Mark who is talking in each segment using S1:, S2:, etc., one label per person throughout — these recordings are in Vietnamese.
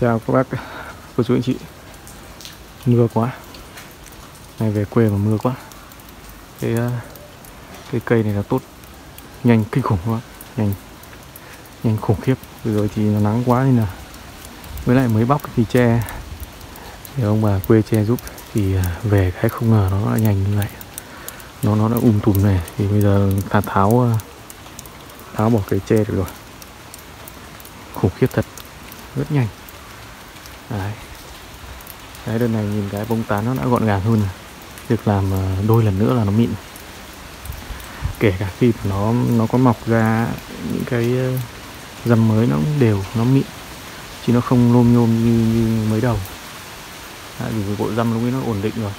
S1: Chào các bác, cô chú anh chị. Mưa quá. Này về quê mà mưa quá. Cái, ờ, cái cây này là tốt. Nhanh kinh khủng quá. Nhanh Nhanh khủng khiếp. Vừa rồi thì nó nắng quá nên là Với lại mới bóc thì tre Thì ông bà quê che giúp. Thì ờ, về cái không ngờ nó đã nhanh như vậy Nó nó đã um tùm này. Thì bây giờ ta tháo ờ, Tháo bỏ cái tre được rồi. Khủng khiếp thật. Rất nhanh. Đấy. cái đợt này nhìn cái bông tán nó đã gọn gàng hơn rồi. Việc làm ờ, đôi lần nữa là nó mịn. Kể cả khi nó nó có mọc ra những cái ờ, dầm mới nó cũng đều, nó mịn Chứ nó không lôm nhôm như, như mới đầu. Đấy, vì cái bộ dăm lúc ấy nó ổn định rồi.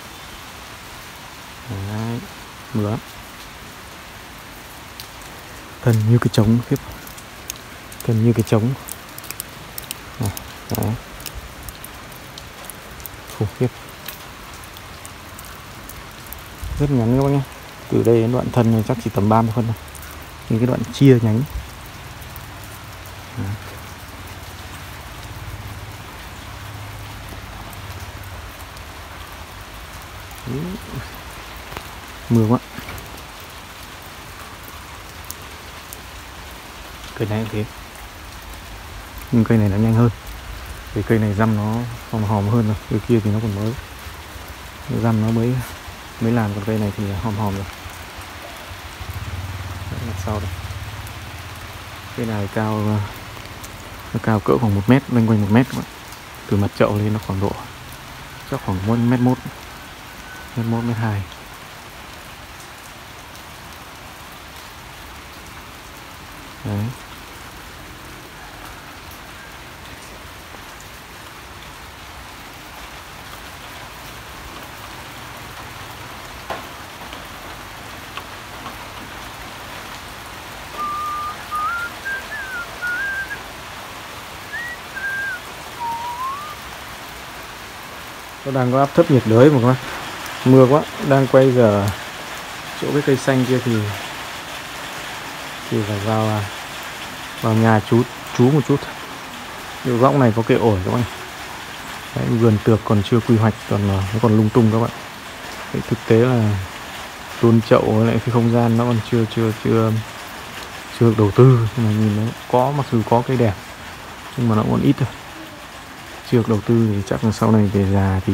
S1: Đấy, mưa Thân như cái trống khiếp Thân như cái trống. Đấy khủng khiếp. Rất ngắn các bác nhé. Từ đây đến đoạn thân này chắc chỉ tầm 30 phân thôi. Những cái đoạn chia nhánh. Mưa quá. Cây này cũng thế. Nhưng cây này nó nhanh hơn cái cây này răm nó hòm hòm hơn rồi cây kia thì nó còn mới. Răm nó mới mới làm còn cây này thì hòm hòm rồi. Đấy, mặt sau đây. Cây này cao nó cao cỡ khoảng một mét loanh quanh một mét các bạn từ mặt chậu lên nó khoảng độ chắc khoảng một mét một mét một mét hai. Đấy. Nó đang có áp thấp nhiệt đới mà các bác. Mưa quá đang quay giờ chỗ cái cây xanh kia thì thì phải vào à, vào nhà chú chú một chút. Cái góc này có cây ổi các bạn Đấy, vườn tược còn chưa quy hoạch còn à, nó còn lung tung các bạn. Đấy, thực tế là tôn chậu với lại cái không gian nó còn chưa chưa chưa chưa được đầu tư. Nhưng mà nhìn nó có mặc dù có cây đẹp nhưng mà nó còn ít thôi chưa được đầu tư thì chắc là sau này về già thì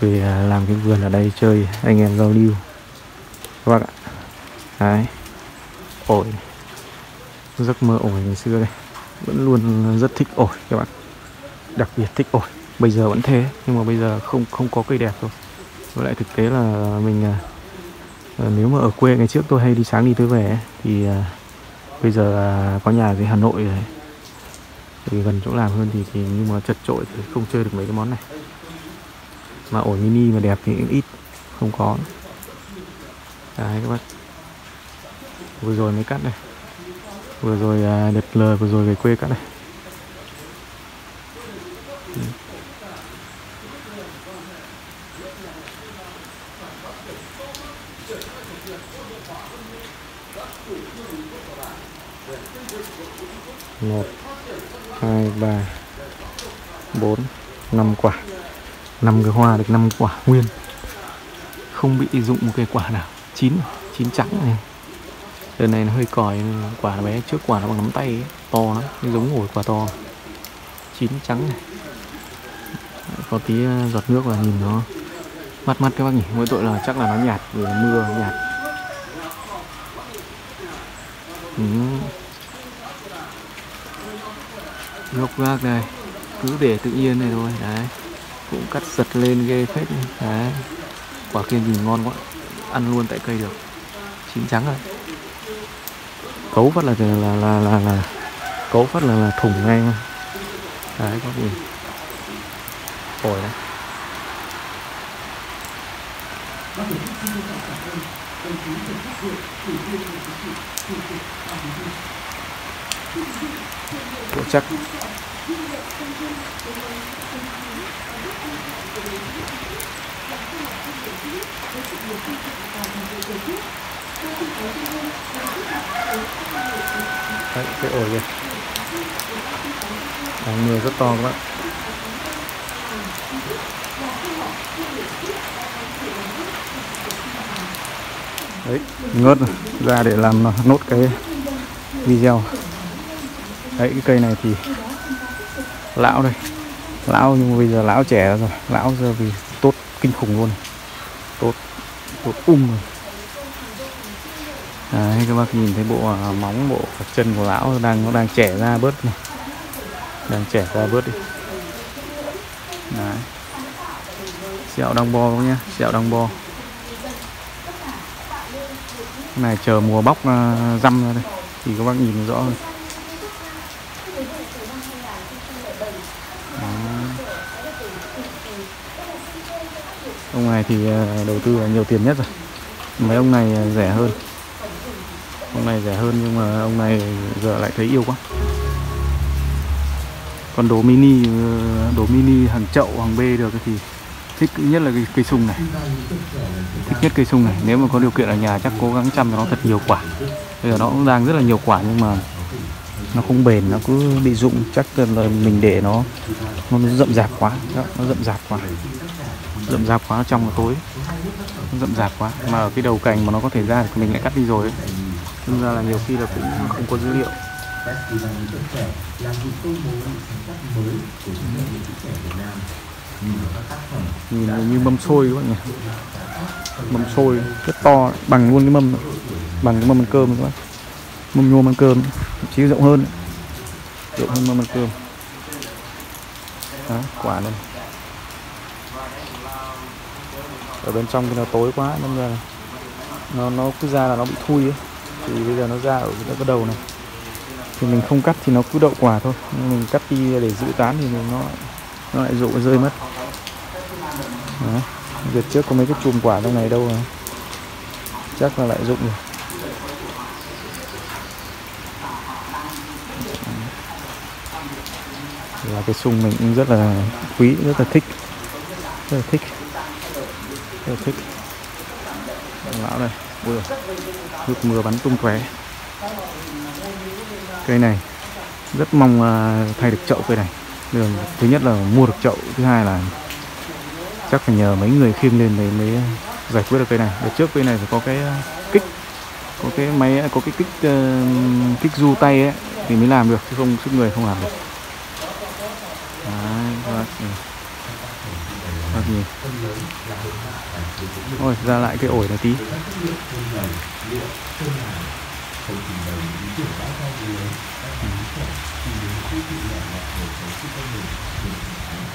S1: về à, làm cái vườn ở đây chơi, anh em giao lưu. Các bác ạ. Đấy. Ổi. Giấc mơ ổi ngày xưa đây. Vẫn luôn rất thích ổi các bạn. Đặc biệt thích ổi. Bây giờ vẫn thế, nhưng mà bây giờ không không có cây đẹp rồi với lại thực tế là mình à, à, nếu mà ở quê ngày trước tôi hay đi sáng đi tới về thì bây giờ có nhà dưới Hà Nội rồi thì gần chỗ làm hơn thì thì nhưng mà chật trội thì không chơi được mấy cái món này. Mà ổ mini mà đẹp thì ít, không có. Đấy, các bác. Vừa rồi mới cắt này vừa rồi à, đợt lờ vừa rồi về quê cắt này 2 3 4 5 quả. 5 cái hoa được 5 quả nguyên. Không bị dụng một cái quả nào. Chín chín trắng này. Đợt này nó hơi còi quả nó bé trước quả nó bằng nắm tay ấy. to lắm nó giống ổi quả to. Chín trắng này. Có tí ờ, giọt nước là nhìn nó. Mắt mắt các bác nhỉ. Mỗi tội là chắc là nó nhạt vì mưa, nhạt. Ừ gốc gác này cứ để tự nhiên này thôi. Đấy. Cũng cắt giật lên ghê phết đấy. Quả kia nhìn ngon quá. Ăn luôn tại cây được. Chín trắng rồi. Cấu phát là là là là, là cấu phát là, là thủng ngay mà. Đấy có gì? Phổi đấy. Độ chắc Đấy, cái ổi kìa Đang mưa rất to các bạn. Đấy ngớt ra để làm nốt cái video đấy cái cây này thì lão đây. Lão nhưng mà bây giờ lão trẻ rồi. Lão giờ vì tốt kinh khủng luôn. Tốt tốt ung rồi. Đấy các bác nhìn thấy bộ à, móng bộ chân của lão đang nó đang trẻ ra bớt này. Đang trẻ ra bớt đi. Đấy. Sẹo đang bo nhá sẹo đang bo. Này chờ mùa bóc uh, răm ra đây. Thì các bác nhìn rõ hơn. Ông này thì ờ, đầu tư là nhiều tiền nhất rồi. Mấy ông này ờ, rẻ hơn. Ông này rẻ hơn nhưng mà ông này giờ lại thấy yêu quá. Còn đồ mini ờ, đồ mini hàng chậu, hàng bê được thì thích nhất là cái cây sung này. Thích nhất cây sung này. Nếu mà có điều kiện ở nhà chắc cố gắng chăm cho nó thật nhiều quả. Bây giờ nó cũng đang rất là nhiều quả nhưng mà nó không bền, nó cứ bị rụng. Chắc là mình để nó nó rậm rạp quá. Nó rậm rạp quá rậm rạp quá trong tối nó rậm rạp quá. Mà ở cái đầu cành mà nó có thể ra thì mình lại cắt đi rồi. Nên ra là nhiều khi là cũng không có dữ liệu. Nhìn như mâm xôi các bạn nhỉ? Mâm xôi rất to bằng luôn cái mâm bằng cái mâm ăn cơm các bạn. Mâm nhôm ăn cơm thậm chí rộng hơn. Rộng hơn mâm ăn cơm. Đó, quả này ở bên trong thì nó tối quá, nên là nó nó cứ ra là nó bị thui ấy. thì bây giờ nó ra ở cái đầu này. Thì mình không cắt thì nó cứ đậu quả thôi. Nhưng mình cắt đi để giữ tán thì nó nó lại rụng, rơi mất. Đấy. Đợt trước có mấy cái chùm quả trong này đâu rồi Chắc là lại rụng rồi. Là cái sung mình cũng rất là quý, rất là thích. Rất là thích rất là thích. Lão đây ui nước mưa bắn tung tóe. Cây này rất mong thay được chậu cây này. Đường thứ nhất là mua được chậu thứ hai là chắc phải nhờ mấy người khiêng lên mới mới giải quyết được cây này. Ở trước cây này phải có cái uh, kích có cái máy có cái kích uh, kích du tay ấy thì mới làm được chứ không sức người không làm được. Đấy, vâng. Ờ, các bác Ôi, ra lại cái ổi là tí.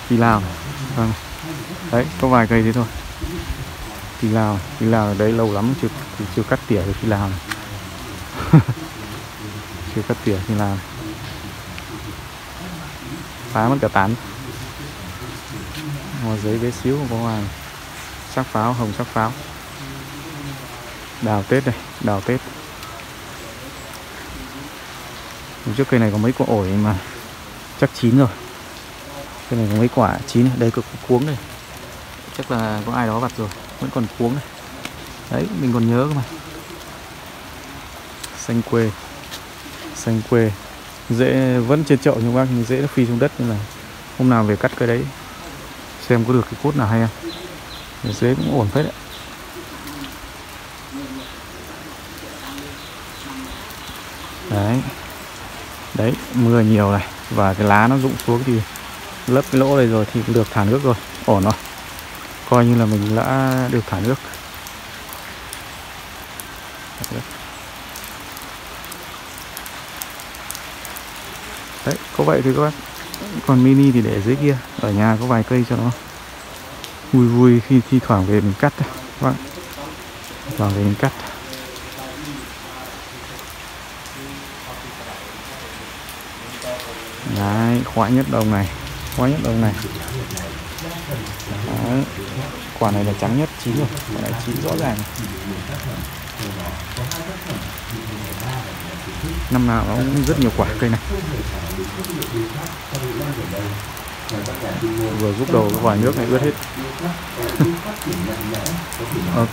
S1: Phi lao Vâng. Đấy, có vài cây thế thôi. Phi lao Phi lao ở đấy lâu lắm chưa chưa cắt tỉa được phi lao chưa cắt tỉa phi lao Phá mất cả tán. Hoa giấy bé xíu không có hoa Sắc pháo, hồng sắc pháo. Đào Tết đây, đào Tết. Hôm trước cây này có mấy quả ổi mà chắc chín rồi. Cây này có mấy quả chín Đây có cuống đây. Chắc là có ai đó vặt rồi. Vẫn còn cuống này Đấy mình còn nhớ cơ mà. Xanh quê. Xanh quê. Dễ vẫn trên chậu nhưng bác nhưng dễ nó phi xuống đất nên là Hôm nào về cắt cái đấy. Xem có được cái cốt nào hay không. Dưới cũng ổn phết đấy. Đấy. Đấy, mưa nhiều này, Và cái lá nó rụng xuống thì lấp cái lỗ này rồi thì cũng được thả nước rồi. Ổn rồi. Coi như là mình đã được thả nước. Đấy, có vậy thì các bác còn mini thì để dưới kia, ở nhà có vài cây cho nó vui vui khi thi thoảng về mình cắt vâng thoảng về mình cắt đấy khoái nhất đồng này khoái nhất đồng này quả này là trắng nhất, chín rồi. Quả này chín, rõ ràng. Năm nào nó cũng rất nhiều quả, cây này. Vừa giúp đầu cái vòi nước này ướt hết. Ok.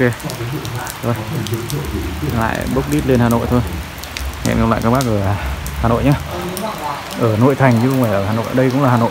S1: Rồi. Lại bốc đít lên hà nội thôi. Hẹn gặp lại các bác ở hà nội nhé. Ở nội thành chứ không phải ở hà nội. Đây cũng là hà nội.